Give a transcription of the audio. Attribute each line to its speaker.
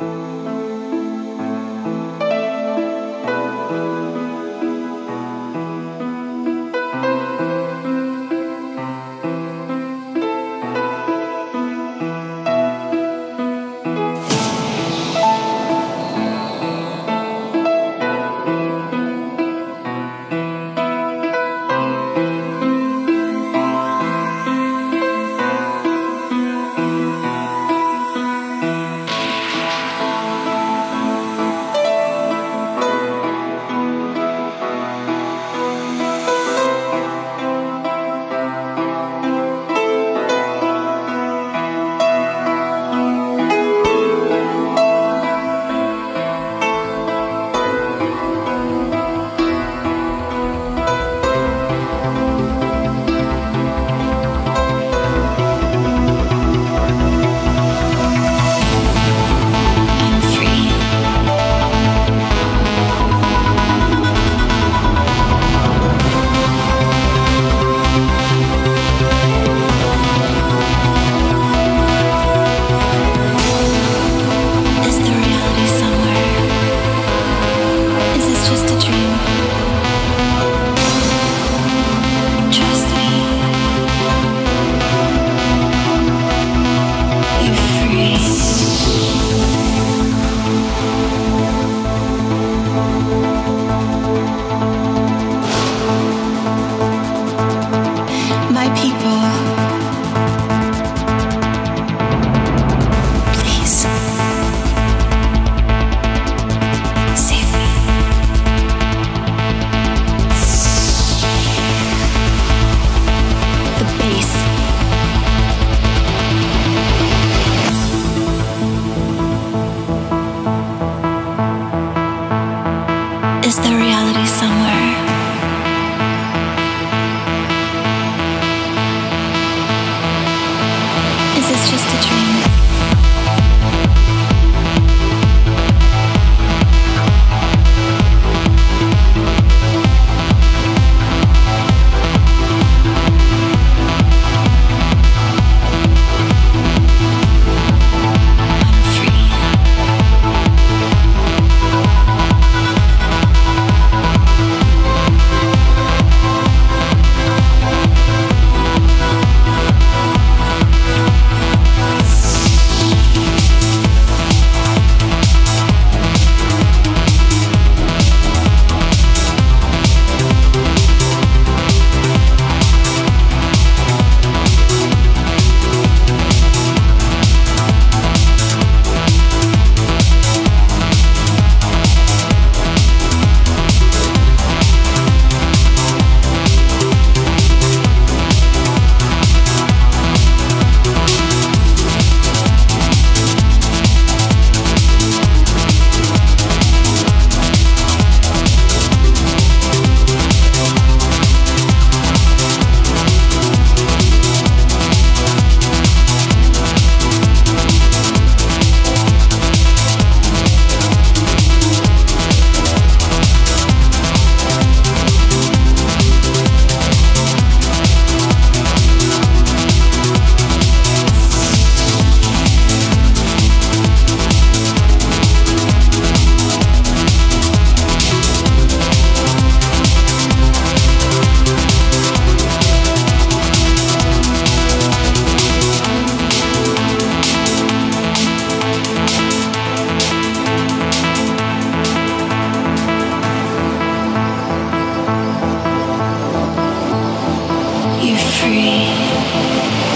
Speaker 1: Bye. You.